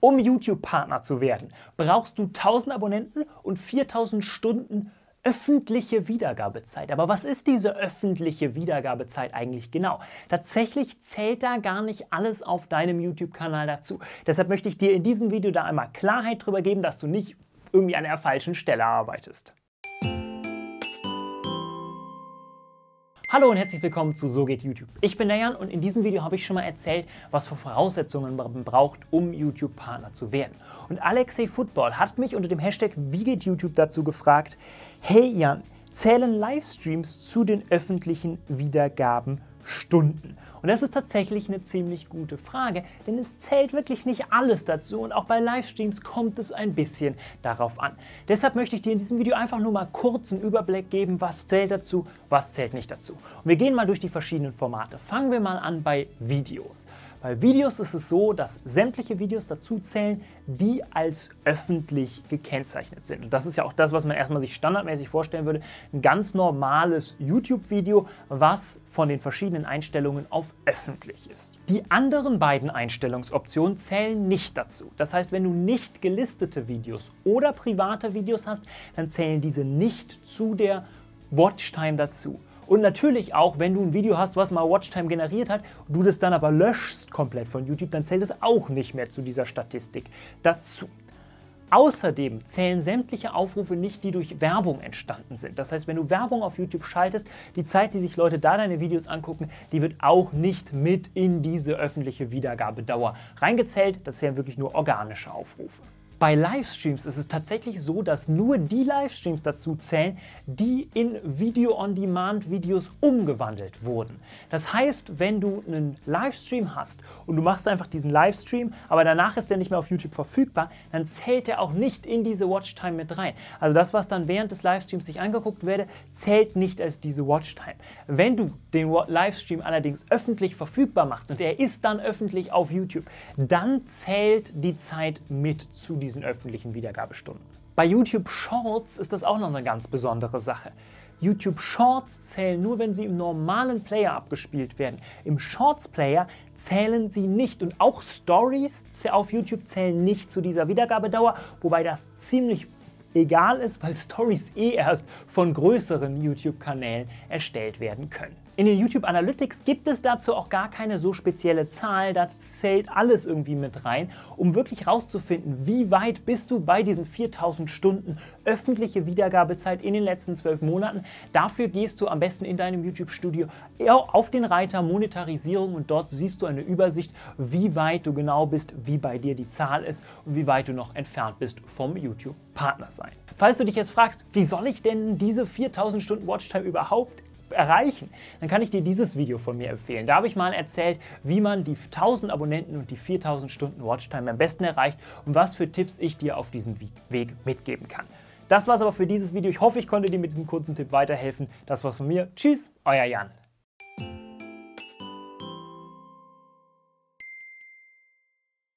Um YouTube-Partner zu werden, brauchst du 1000 Abonnenten und 4000 Stunden öffentliche Wiedergabezeit. Aber was ist diese öffentliche Wiedergabezeit eigentlich genau? Tatsächlich zählt da gar nicht alles auf deinem YouTube-Kanal dazu. Deshalb möchte ich dir in diesem Video da einmal Klarheit darüber geben, dass du nicht irgendwie an der falschen Stelle arbeitest. Hallo und herzlich willkommen zu So geht YouTube. Ich bin der Jan und in diesem Video habe ich schon mal erzählt, was für Voraussetzungen man braucht, um YouTube-Partner zu werden. Und Alexei Football hat mich unter dem Hashtag Wie geht YouTube dazu gefragt, hey Jan, zählen Livestreams zu den öffentlichen Wiedergaben Stunden? Und das ist tatsächlich eine ziemlich gute Frage, denn es zählt wirklich nicht alles dazu und auch bei Livestreams kommt es ein bisschen darauf an. Deshalb möchte ich dir in diesem Video einfach nur mal kurz einen Überblick geben, was zählt dazu, was zählt nicht dazu. Und wir gehen mal durch die verschiedenen Formate. Fangen wir mal an bei Videos. Bei Videos ist es so, dass sämtliche Videos dazu zählen, die als öffentlich gekennzeichnet sind. Und das ist ja auch das, was man erstmal sich standardmäßig vorstellen würde. Ein ganz normales YouTube-Video, was von den verschiedenen Einstellungen auf öffentlich ist. Die anderen beiden Einstellungsoptionen zählen nicht dazu. Das heißt, wenn du nicht gelistete Videos oder private Videos hast, dann zählen diese nicht zu der Watchtime dazu. Und natürlich auch, wenn du ein Video hast, was mal Watchtime generiert hat, du das dann aber löschst komplett von YouTube, dann zählt es auch nicht mehr zu dieser Statistik dazu. Außerdem zählen sämtliche Aufrufe nicht, die durch Werbung entstanden sind. Das heißt, wenn du Werbung auf YouTube schaltest, die Zeit, die sich Leute da deine Videos angucken, die wird auch nicht mit in diese öffentliche Wiedergabedauer reingezählt. Das zählen wirklich nur organische Aufrufe. Bei Livestreams ist es tatsächlich so, dass nur die Livestreams dazu zählen, die in Video-on-Demand-Videos umgewandelt wurden. Das heißt, wenn du einen Livestream hast und du machst einfach diesen Livestream, aber danach ist der nicht mehr auf YouTube verfügbar, dann zählt er auch nicht in diese Watchtime mit rein. Also das, was dann während des Livestreams sich angeguckt werde, zählt nicht als diese Watchtime. Wenn du den Livestream allerdings öffentlich verfügbar machst und er ist dann öffentlich auf YouTube, dann zählt die Zeit mit zu diesem diesen öffentlichen Wiedergabestunden. Bei YouTube Shorts ist das auch noch eine ganz besondere Sache. YouTube Shorts zählen nur, wenn sie im normalen Player abgespielt werden. Im Shorts Player zählen sie nicht und auch Stories auf YouTube zählen nicht zu dieser Wiedergabedauer, wobei das ziemlich egal ist, weil Stories eh erst von größeren YouTube-Kanälen erstellt werden können. In den YouTube Analytics gibt es dazu auch gar keine so spezielle Zahl, da zählt alles irgendwie mit rein, um wirklich herauszufinden, wie weit bist du bei diesen 4000 Stunden öffentliche Wiedergabezeit in den letzten zwölf Monaten. Dafür gehst du am besten in deinem YouTube-Studio auf den Reiter Monetarisierung und dort siehst du eine Übersicht, wie weit du genau bist, wie bei dir die Zahl ist und wie weit du noch entfernt bist vom YouTube-Partner sein. Falls du dich jetzt fragst, wie soll ich denn diese 4000 Stunden Watchtime überhaupt erreichen, dann kann ich dir dieses Video von mir empfehlen. Da habe ich mal erzählt, wie man die 1000 Abonnenten und die 4000 Stunden Watchtime am besten erreicht und was für Tipps ich dir auf diesem Weg mitgeben kann. Das war es aber für dieses Video. Ich hoffe, ich konnte dir mit diesem kurzen Tipp weiterhelfen. Das war's von mir. Tschüss, euer Jan.